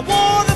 I wanna